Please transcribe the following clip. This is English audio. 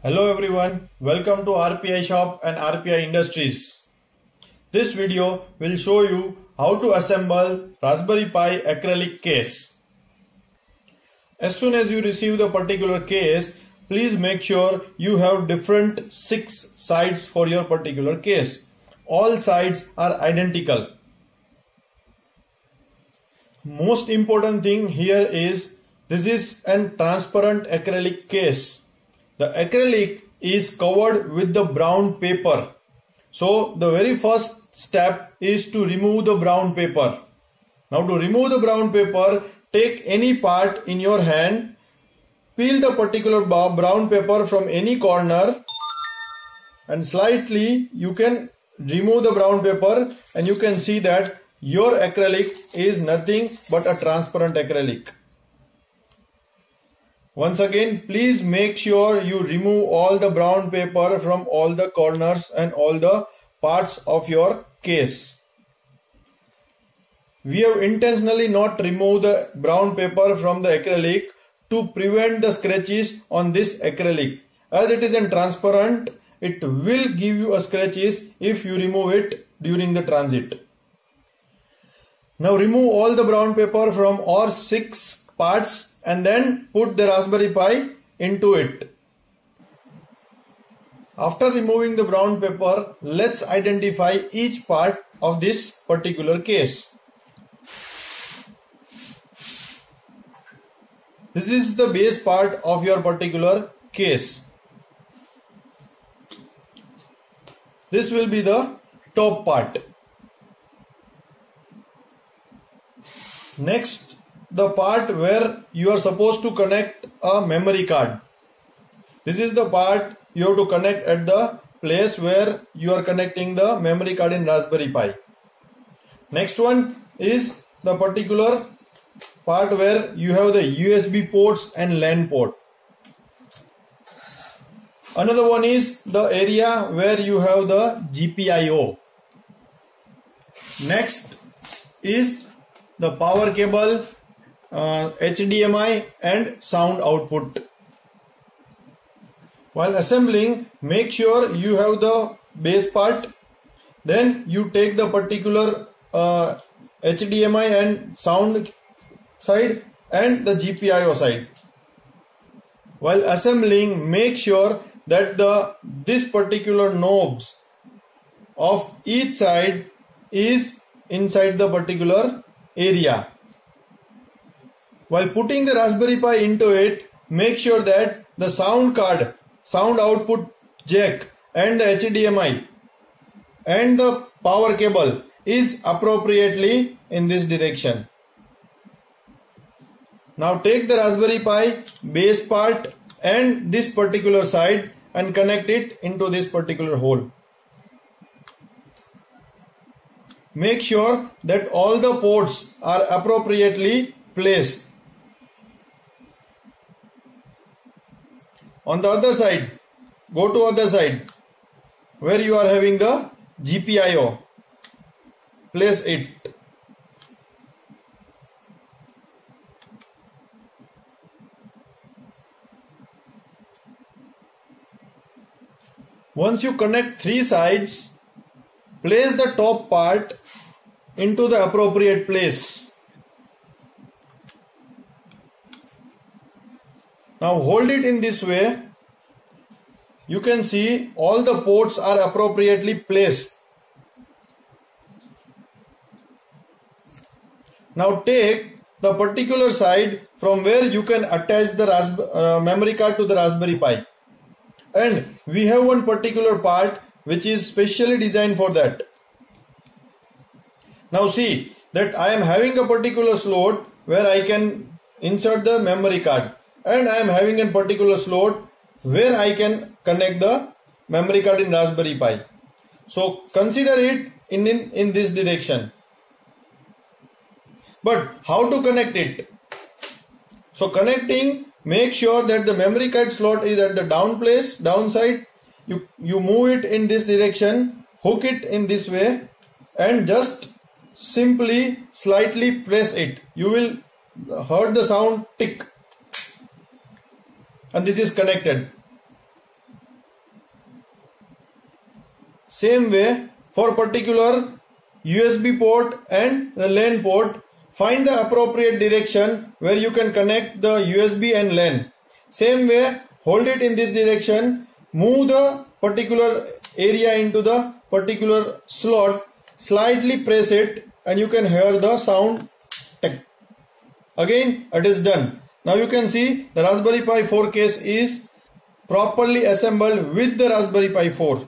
Hello everyone, welcome to RPI Shop and RPI Industries. This video will show you how to assemble Raspberry Pi acrylic case. As soon as you receive the particular case, please make sure you have different six sides for your particular case. All sides are identical. Most important thing here is this is an transparent acrylic case the acrylic is covered with the brown paper. So the very first step is to remove the brown paper. Now to remove the brown paper, take any part in your hand, peel the particular brown paper from any corner and slightly you can remove the brown paper and you can see that your acrylic is nothing but a transparent acrylic. Once again, please make sure you remove all the brown paper from all the corners and all the parts of your case. We have intentionally not removed the brown paper from the acrylic to prevent the scratches on this acrylic. As it is in transparent, it will give you a scratches if you remove it during the transit. Now remove all the brown paper from all six parts and then put the Raspberry Pi into it. After removing the brown paper, let's identify each part of this particular case. This is the base part of your particular case. This will be the top part. Next, the part where you are supposed to connect a memory card. This is the part you have to connect at the place where you are connecting the memory card in Raspberry Pi. Next one is the particular part where you have the USB ports and LAN port. Another one is the area where you have the GPIO. Next is the power cable uh, HDMI and sound output. While assembling, make sure you have the base part. Then you take the particular uh, HDMI and sound side and the GPIO side. While assembling, make sure that the this particular knobs of each side is inside the particular area while putting the Raspberry Pi into it, make sure that the sound card, sound output jack and the HDMI and the power cable is appropriately in this direction. Now take the Raspberry Pi base part and this particular side and connect it into this particular hole. Make sure that all the ports are appropriately placed on the other side go to other side where you are having the GPIO place it. Once you connect three sides place the top part into the appropriate place Now hold it in this way. You can see all the ports are appropriately placed. Now take the particular side from where you can attach the uh, memory card to the Raspberry Pi. And we have one particular part which is specially designed for that. Now see that I am having a particular slot where I can insert the memory card and I am having a particular slot where I can connect the memory card in Raspberry Pi. So consider it in, in, in this direction. But how to connect it? So connecting, make sure that the memory card slot is at the down place, downside. You, you move it in this direction, hook it in this way and just simply slightly press it. You will heard the sound tick and this is connected. Same way for particular USB port and the LAN port, find the appropriate direction where you can connect the USB and LAN. Same way, hold it in this direction, move the particular area into the particular slot, slightly press it and you can hear the sound. Again, it is done. Now you can see the Raspberry Pi 4 case is properly assembled with the Raspberry Pi 4.